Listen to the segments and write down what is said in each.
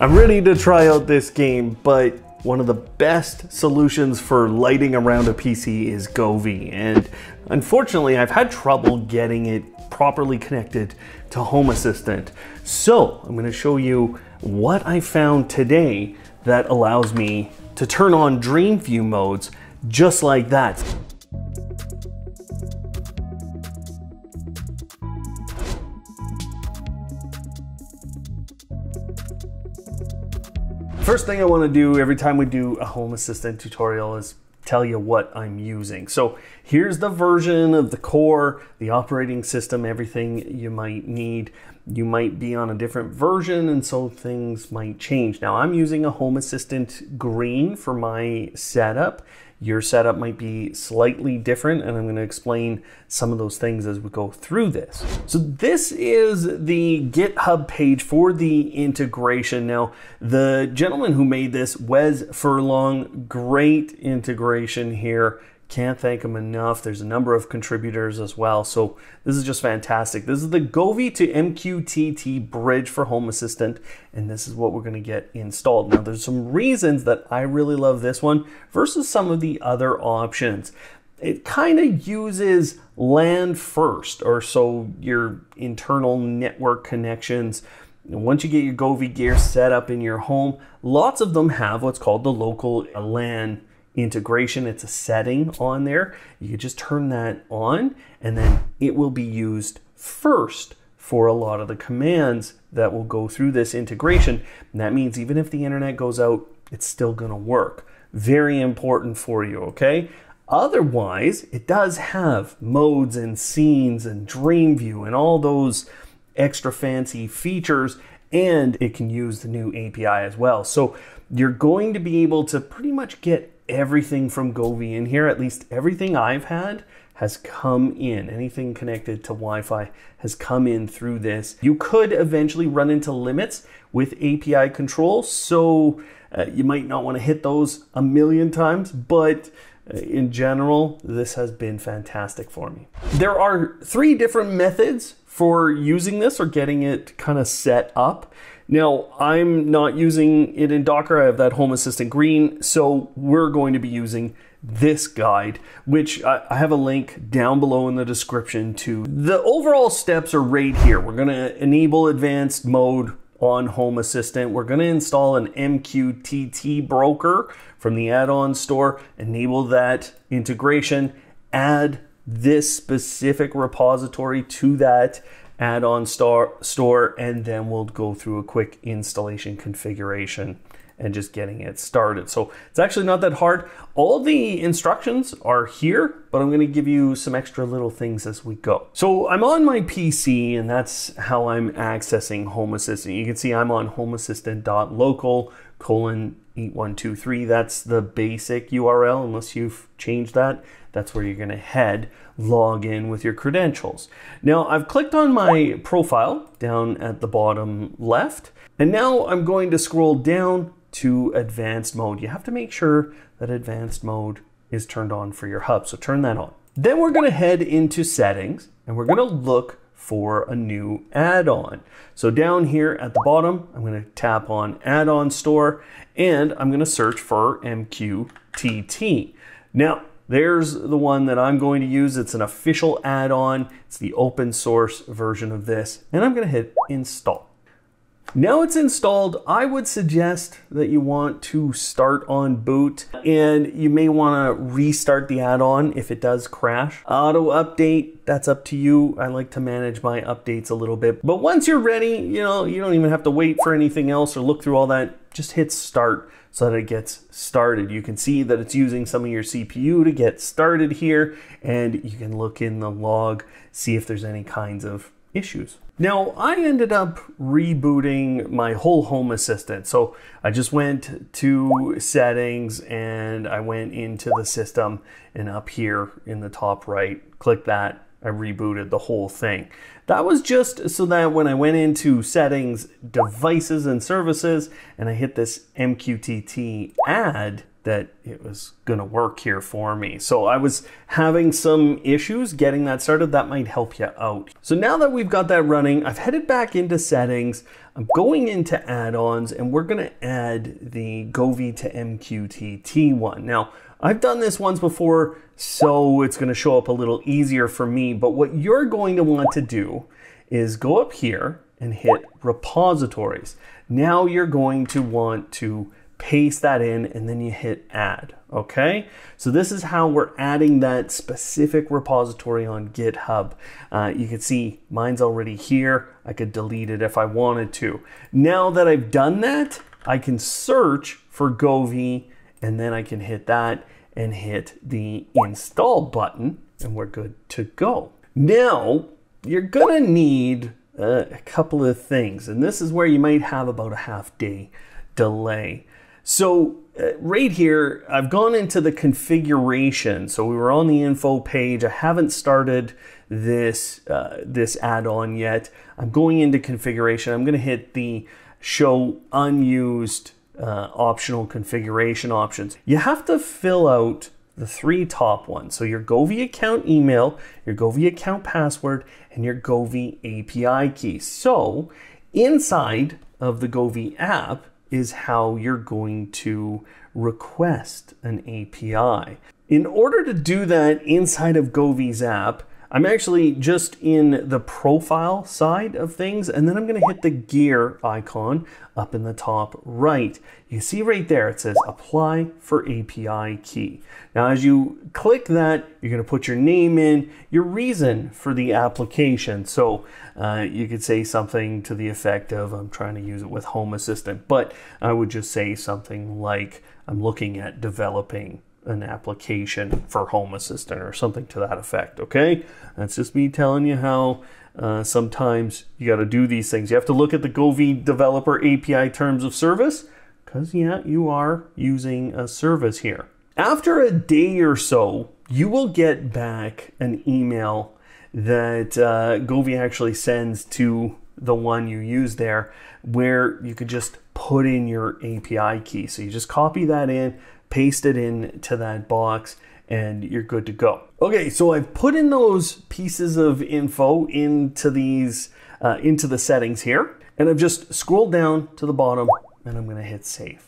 I'm ready to try out this game, but one of the best solutions for lighting around a PC is Govee, and unfortunately I've had trouble getting it properly connected to Home Assistant. So I'm gonna show you what I found today that allows me to turn on Dream View modes just like that. First thing I want to do every time we do a Home Assistant tutorial is tell you what I'm using. So here's the version of the core, the operating system, everything you might need. You might be on a different version and so things might change. Now I'm using a Home Assistant green for my setup. Your setup might be slightly different and I'm going to explain some of those things as we go through this. So this is the GitHub page for the integration. Now the gentleman who made this, Wez Furlong, great integration here. Can't thank them enough. There's a number of contributors as well. So this is just fantastic. This is the Govee to MQTT bridge for Home Assistant, and this is what we're gonna get installed. Now there's some reasons that I really love this one versus some of the other options. It kind of uses LAN first, or so your internal network connections once you get your Govee gear set up in your home, lots of them have what's called the local LAN integration. It's a setting on there. You just turn that on and then it will be used first for a lot of the commands that will go through this integration. And that means even if the internet goes out, it's still going to work. Very important for you, okay? Otherwise, it does have modes and scenes and dream view and all those extra fancy features and it can use the new API as well. So you're going to be able to pretty much get everything from Govee in here, at least everything I've had has come in. Anything connected to Wi-Fi has come in through this. You could eventually run into limits with API control, so uh, you might not want to hit those a million times, but uh, in general, this has been fantastic for me. There are three different methods for using this or getting it kind of set up. Now, I'm not using it in Docker. I have that Home Assistant green, so we're going to be using this guide, which I have a link down below in the description to. The overall steps are right here. We're going to enable advanced mode on Home Assistant. We're going to install an MQTT broker from the add-on store, enable that integration, add this specific repository to that add-on store, store, and then we'll go through a quick installation configuration and just getting it started. So it's actually not that hard. All the instructions are here, but I'm gonna give you some extra little things as we go. So I'm on my PC and that's how I'm accessing Home Assistant. You can see I'm on homeassistant.local colon 8123. That's the basic URL unless you've changed that. That's where you're gonna head, log in with your credentials. Now I've clicked on my profile down at the bottom left, and now I'm going to scroll down to advanced mode. You have to make sure that advanced mode is turned on for your hub, so turn that on. Then we're gonna head into settings, and we're gonna look for a new add-on. So down here at the bottom, I'm gonna tap on add-on store and I'm gonna search for MQTT. Now, there's the one that I'm going to use. It's an official add-on. It's the open source version of this and I'm gonna hit install. Now it's installed, I would suggest that you want to start on boot and you may want to restart the add-on if it does crash. Auto update, that's up to you. I like to manage my updates a little bit. But once you're ready, you know, you don't even have to wait for anything else or look through all that. Just hit start so that it gets started. You can see that it's using some of your CPU to get started here and you can look in the log, see if there's any kinds of issues. Now, I ended up rebooting my whole Home Assistant. So I just went to settings and I went into the system and up here in the top right, click that, I rebooted the whole thing. That was just so that when I went into settings, devices and services, and I hit this MQTT add, that it was going to work here for me. So I was having some issues getting that started. That might help you out. So now that we've got that running, I've headed back into settings. I'm going into add-ons and we're going to add the Govee to MQTT one. Now, I've done this once before, so it's going to show up a little easier for me. But what you're going to want to do is go up here and hit repositories. Now you're going to want to paste that in, and then you hit add, okay? So this is how we're adding that specific repository on GitHub. Uh, you can see mine's already here. I could delete it if I wanted to. Now that I've done that, I can search for Govee, and then I can hit that and hit the install button, and we're good to go. Now, you're gonna need uh, a couple of things, and this is where you might have about a half day delay. So uh, right here, I've gone into the configuration. So we were on the info page. I haven't started this, uh, this add-on yet. I'm going into configuration. I'm gonna hit the show unused uh, optional configuration options. You have to fill out the three top ones. So your Govee account email, your Govee account password, and your Govee API key. So inside of the Govee app, is how you're going to request an API. In order to do that inside of Govee's app, I'm actually just in the profile side of things, and then I'm gonna hit the gear icon up in the top right. You see right there, it says apply for API key. Now, as you click that, you're gonna put your name in, your reason for the application. So uh, you could say something to the effect of, I'm trying to use it with Home Assistant, but I would just say something like, I'm looking at developing an application for Home Assistant or something to that effect, okay? That's just me telling you how uh, sometimes you got to do these things. You have to look at the Govee Developer API Terms of Service because, yeah, you are using a service here. After a day or so, you will get back an email that uh, Govee actually sends to the one you use there where you could just put in your API key. So you just copy that in, paste it in to that box, and you're good to go. Okay, so I've put in those pieces of info into these, uh, into the settings here, and I've just scrolled down to the bottom and I'm gonna hit save.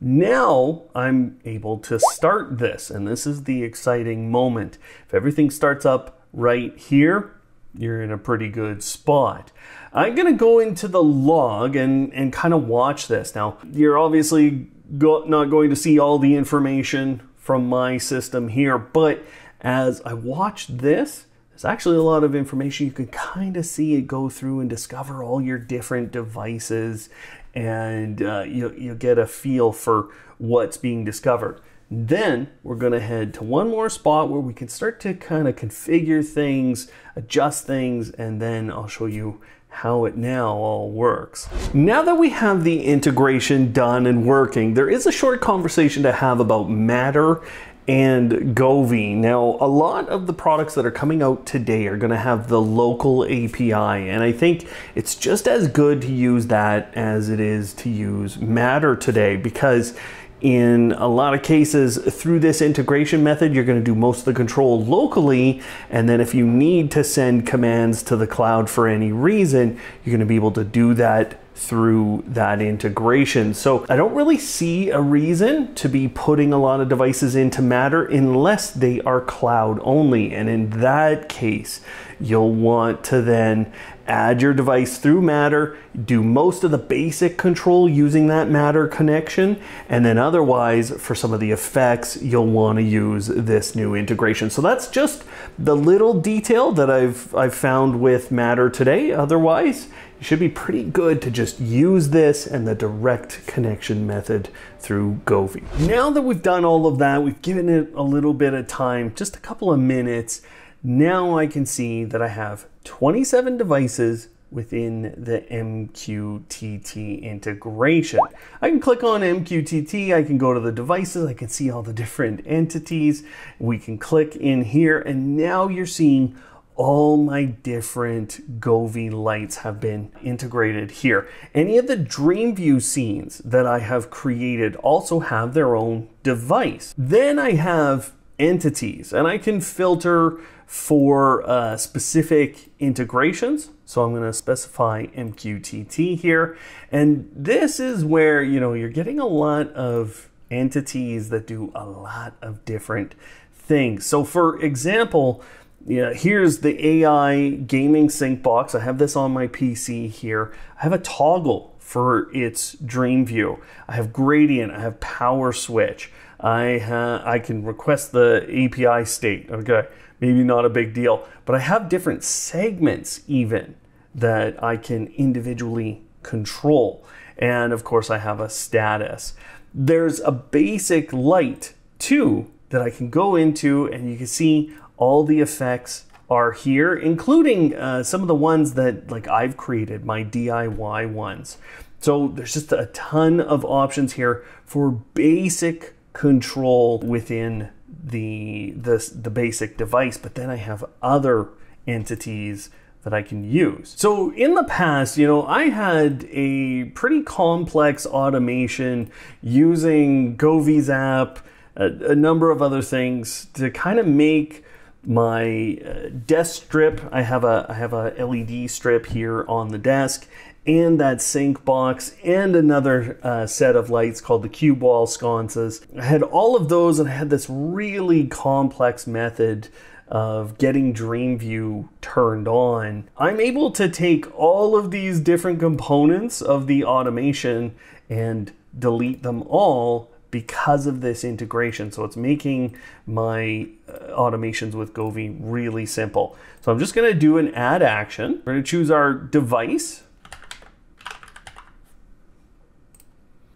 Now I'm able to start this, and this is the exciting moment. If everything starts up right here, you're in a pretty good spot. I'm gonna go into the log and, and kind of watch this. Now, you're obviously go, not going to see all the information from my system here, but as I watch this, there's actually a lot of information. You can kind of see it go through and discover all your different devices, and uh, you, you get a feel for what's being discovered. Then we're going to head to one more spot where we can start to kind of configure things, adjust things, and then I'll show you how it now all works. Now that we have the integration done and working, there is a short conversation to have about Matter and Govee. Now, a lot of the products that are coming out today are going to have the local API, and I think it's just as good to use that as it is to use Matter today because in a lot of cases, through this integration method, you're going to do most of the control locally. And then if you need to send commands to the cloud for any reason, you're going to be able to do that through that integration. So I don't really see a reason to be putting a lot of devices into Matter unless they are cloud only. And in that case, you'll want to then add your device through Matter, do most of the basic control using that Matter connection, and then otherwise, for some of the effects, you'll want to use this new integration. So that's just the little detail that I've, I've found with Matter today. Otherwise, it should be pretty good to just use this and the direct connection method through Govee. Now that we've done all of that, we've given it a little bit of time, just a couple of minutes, now I can see that I have 27 devices within the MQTT integration. I can click on MQTT, I can go to the devices, I can see all the different entities. We can click in here and now you're seeing all my different Govee lights have been integrated here. Any of the Dreamview scenes that I have created also have their own device. Then I have entities and I can filter for uh, specific integrations. So I'm going to specify MQTT here. And this is where, you know, you're getting a lot of entities that do a lot of different things. So for example, yeah, here's the AI gaming sync box. I have this on my PC here. I have a toggle for its dream view. I have gradient, I have power switch. I, ha I can request the API state. Okay, maybe not a big deal, but I have different segments even that I can individually control. And of course, I have a status. There's a basic light too that I can go into, and you can see all the effects are here, including uh, some of the ones that like I've created, my DIY ones. So there's just a ton of options here for basic control within the, the, the basic device, but then I have other entities that I can use. So in the past, you know, I had a pretty complex automation using Govee's app, a, a number of other things to kind of make my uh, desk strip. I have a I have a LED strip here on the desk and that sync box and another uh, set of lights called the cube wall sconces. I had all of those and I had this really complex method of getting Dreamview turned on. I'm able to take all of these different components of the automation and delete them all because of this integration. So it's making my uh, automations with Govee really simple. So I'm just gonna do an add action. We're gonna choose our device.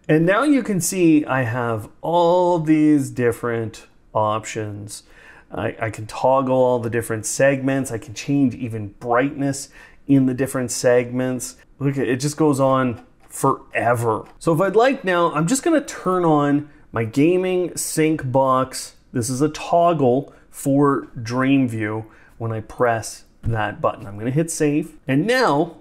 And now you can see I have all these different options. I, I can toggle all the different segments. I can change even brightness in the different segments. Look, it just goes on forever. So if I'd like now, I'm just gonna turn on my gaming sync box. This is a toggle for Dreamview when I press that button. I'm gonna hit save. And now,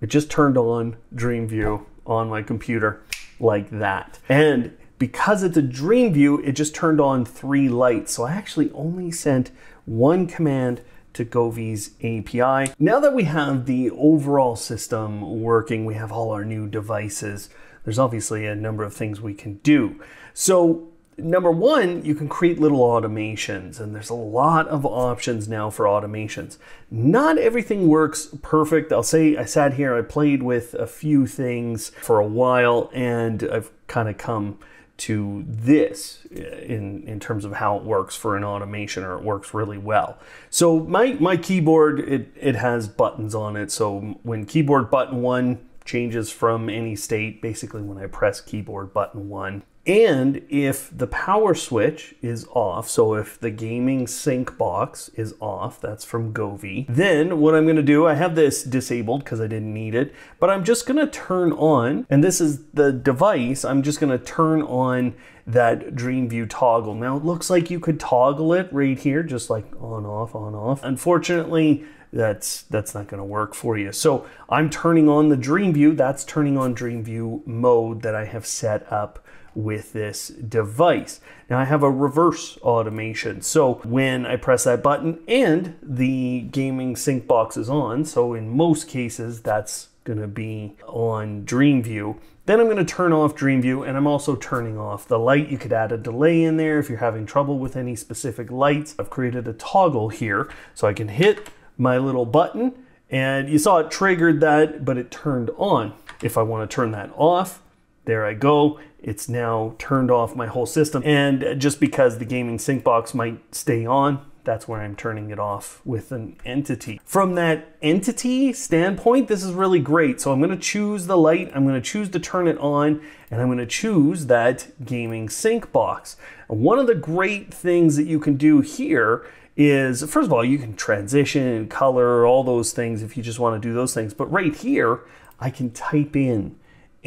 it just turned on Dreamview on my computer like that. And because it's a dream view, it just turned on three lights. So I actually only sent one command to Govee's API. Now that we have the overall system working, we have all our new devices, there's obviously a number of things we can do. So number one, you can create little automations, and there's a lot of options now for automations. Not everything works perfect. I'll say I sat here, I played with a few things for a while, and I've kind of come to this uh, in, in terms of how it works for an automation or it works really well. So my, my keyboard, it, it has buttons on it. So when keyboard button one changes from any state, basically when I press keyboard button one, and if the power switch is off, so if the gaming sync box is off, that's from Govee, then what I'm gonna do, I have this disabled because I didn't need it, but I'm just gonna turn on, and this is the device, I'm just gonna turn on that Dreamview toggle. Now it looks like you could toggle it right here, just like on, off, on, off. Unfortunately, that's that's not going to work for you. So I'm turning on the Dreamview. That's turning on Dreamview mode that I have set up with this device. Now I have a reverse automation. So when I press that button and the gaming sync box is on, so in most cases that's going to be on Dreamview. Then I'm going to turn off Dreamview and I'm also turning off the light. You could add a delay in there if you're having trouble with any specific lights. I've created a toggle here so I can hit my little button and you saw it triggered that, but it turned on. If I want to turn that off, there I go. It's now turned off my whole system. And just because the gaming sync box might stay on, that's where I'm turning it off with an entity. From that entity standpoint, this is really great. So I'm gonna choose the light, I'm gonna choose to turn it on, and I'm gonna choose that gaming sync box. And one of the great things that you can do here is, first of all, you can transition, color, all those things if you just wanna do those things. But right here, I can type in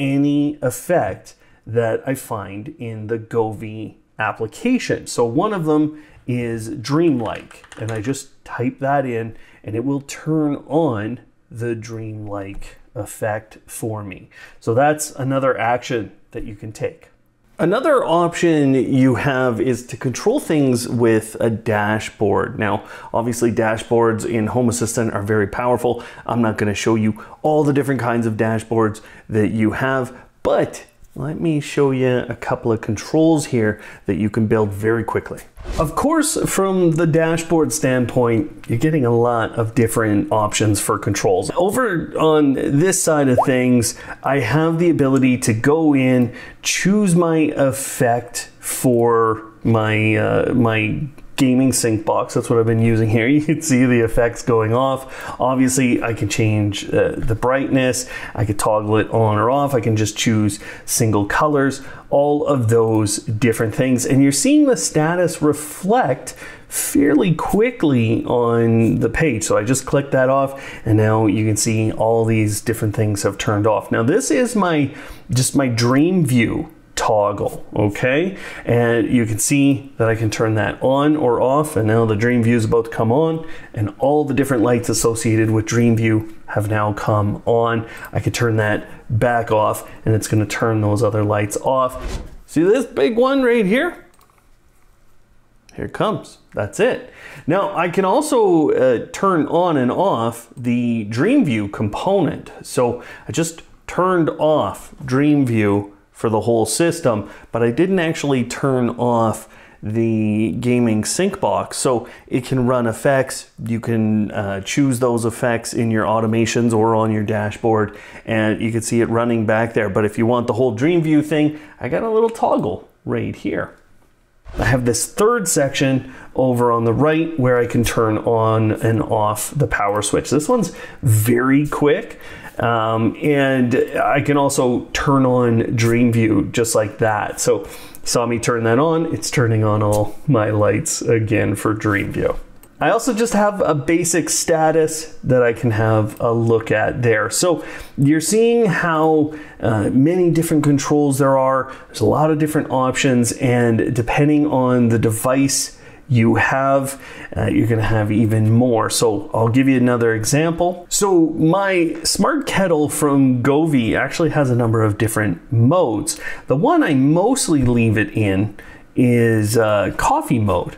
any effect that I find in the Govee application. So one of them is Dreamlike, and I just type that in and it will turn on the Dreamlike effect for me. So that's another action that you can take. Another option you have is to control things with a dashboard. Now, obviously dashboards in Home Assistant are very powerful. I'm not gonna show you all the different kinds of dashboards that you have, but let me show you a couple of controls here that you can build very quickly. Of course, from the dashboard standpoint, you're getting a lot of different options for controls. Over on this side of things, I have the ability to go in, choose my effect for my uh, my gaming sync box. That's what I've been using here. You can see the effects going off. Obviously, I can change uh, the brightness. I could toggle it on or off. I can just choose single colors, all of those different things. And you're seeing the status reflect fairly quickly on the page. So I just clicked that off and now you can see all these different things have turned off. Now this is my just my dream view toggle, okay? And you can see that I can turn that on or off, and now the Dream View is about to come on, and all the different lights associated with Dream View have now come on. I could turn that back off, and it's gonna turn those other lights off. See this big one right here? Here it comes. That's it. Now I can also uh, turn on and off the Dream View component. So I just turned off Dream View for the whole system, but I didn't actually turn off the gaming sync box. So it can run effects. You can uh, choose those effects in your automations or on your dashboard and you can see it running back there. But if you want the whole dream view thing I got a little toggle right here I have this third section over on the right where I can turn on and off the power switch this one's very quick um, and I can also turn on Dream View just like that. So saw me turn that on, it's turning on all my lights again for Dream View. I also just have a basic status that I can have a look at there. So you're seeing how uh, many different controls there are. There's a lot of different options and depending on the device you have, uh, you're gonna have even more. So I'll give you another example. So my smart kettle from Govee actually has a number of different modes. The one I mostly leave it in is uh, coffee mode.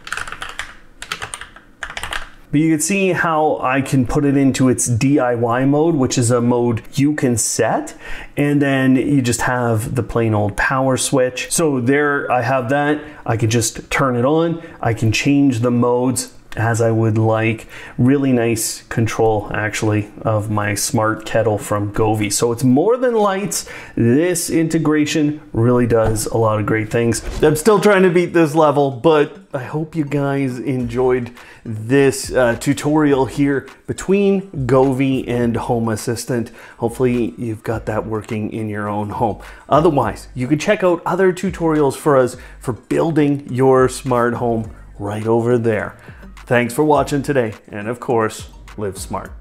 But you can see how I can put it into its DIY mode, which is a mode you can set. And then you just have the plain old power switch. So there I have that. I can just turn it on. I can change the modes as I would like. Really nice control actually of my smart kettle from Govee. So it's more than lights. This integration really does a lot of great things. I'm still trying to beat this level, but I hope you guys enjoyed this uh, tutorial here between Govee and Home Assistant. Hopefully you've got that working in your own home. Otherwise, you can check out other tutorials for us for building your smart home right over there. Thanks for watching today, and of course, live smart.